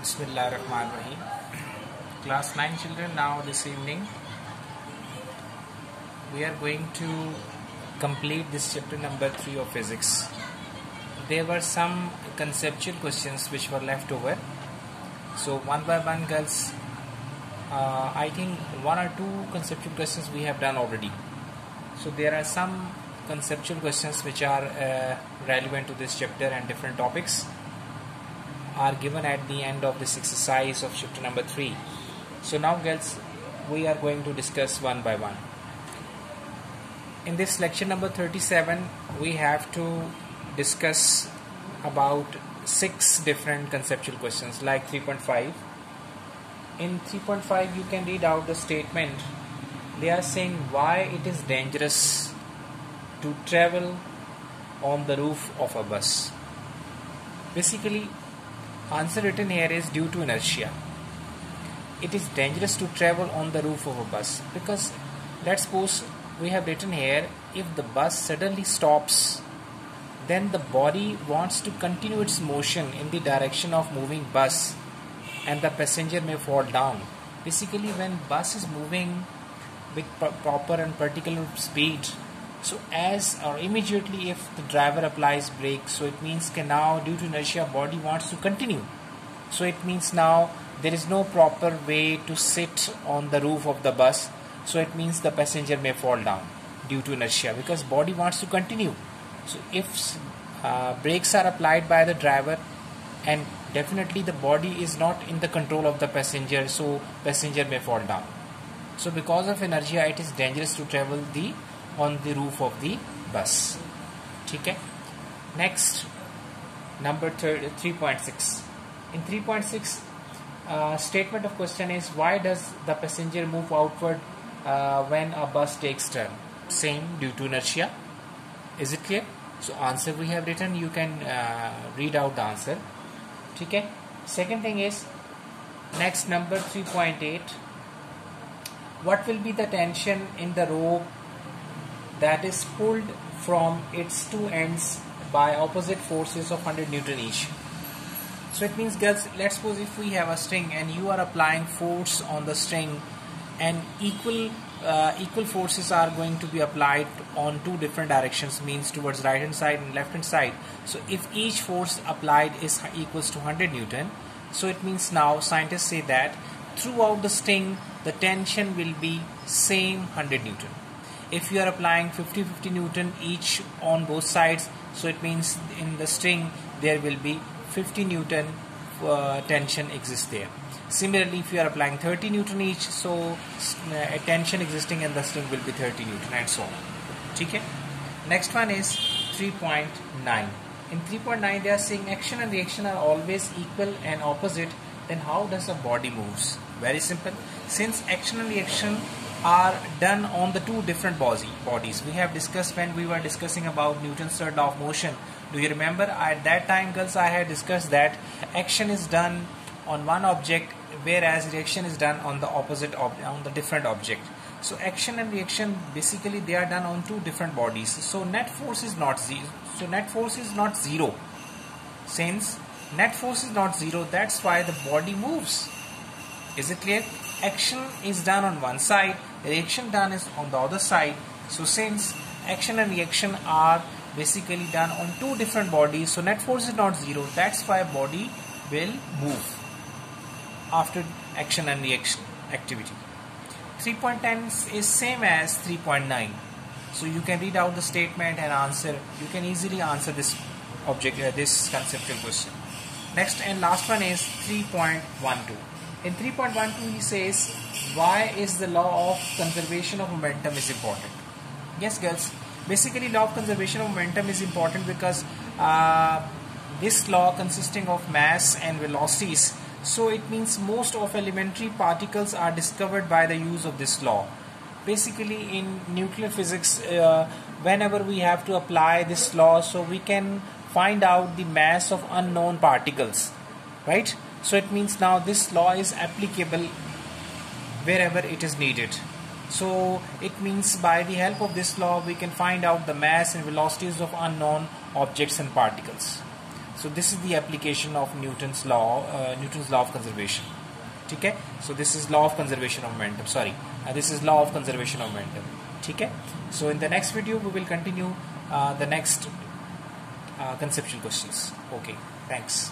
Bismillah Rahman Rahim. Class 9 children, now this evening we are going to complete this chapter number 3 of physics. There were some conceptual questions which were left over. So, one by one, girls, uh, I think one or two conceptual questions we have done already. So, there are some conceptual questions which are uh, relevant to this chapter and different topics are given at the end of this exercise of chapter number 3 so now girls we are going to discuss one by one. In this lecture number 37 we have to discuss about six different conceptual questions like 3.5 in 3.5 you can read out the statement. They are saying why it is dangerous to travel on the roof of a bus. Basically answer written here is due to inertia. It is dangerous to travel on the roof of a bus because let's suppose we have written here if the bus suddenly stops then the body wants to continue its motion in the direction of moving bus and the passenger may fall down. Basically when bus is moving with proper and particular speed so as or immediately if the driver applies brake so it means can now due to inertia body wants to continue. So it means now there is no proper way to sit on the roof of the bus. So it means the passenger may fall down due to inertia because body wants to continue. So if uh, brakes are applied by the driver and definitely the body is not in the control of the passenger so passenger may fall down. So because of inertia it is dangerous to travel the on the roof of the bus ठीक है next number 3.6 in 3.6 uh, statement of question is why does the passenger move outward uh, when a bus takes turn same due to inertia is it clear so answer we have written you can uh, read out the answer okay second thing is next number 3.8 what will be the tension in the rope that is pulled from its two ends by opposite forces of 100 newton each. So it means girls let's suppose if we have a string and you are applying force on the string and equal uh, equal forces are going to be applied on two different directions means towards right hand side and left hand side. So if each force applied is equals to 100 newton so it means now scientists say that throughout the string the tension will be same 100 newton if you are applying 50 50 newton each on both sides so it means in the string there will be 50 newton uh, tension exists there. Similarly if you are applying 30 newton each so uh, a tension existing in the string will be 30 newton and so on. Okay? Next one is 3.9 in 3.9 they are saying action and reaction are always equal and opposite. Then how does a body moves? Very simple. Since action and reaction are done on the two different bodies. We have discussed when we were discussing about Newton's third law of motion. Do you remember? At that time, girls, I had discussed that action is done on one object, whereas reaction is done on the opposite ob- on the different object. So action and reaction basically they are done on two different bodies. So net force is not zero. So net force is not zero. Since net force is not zero, that's why the body moves. Is it clear? Action is done on one side, reaction done is on the other side. So since action and reaction are basically done on two different bodies, so net force is not zero. That's why body will move after action and reaction activity. 3.10 is same as 3.9. So you can read out the statement and answer. You can easily answer this object, uh, this conceptual question. Next and last one is 3.12. In 3.12 he says why is the law of conservation of momentum is important. Yes girls, basically law of conservation of momentum is important because uh, this law consisting of mass and velocities so it means most of elementary particles are discovered by the use of this law. Basically in nuclear physics uh, whenever we have to apply this law so we can find out the mass of unknown particles right so it means now this law is applicable wherever it is needed. So it means by the help of this law we can find out the mass and velocities of unknown objects and particles. So this is the application of Newton's law uh, Newton's law of conservation. Okay? So this is law of conservation of momentum. Sorry. Uh, this is law of conservation of momentum. Okay? So in the next video we will continue uh, the next uh, conceptual questions. Okay. Thanks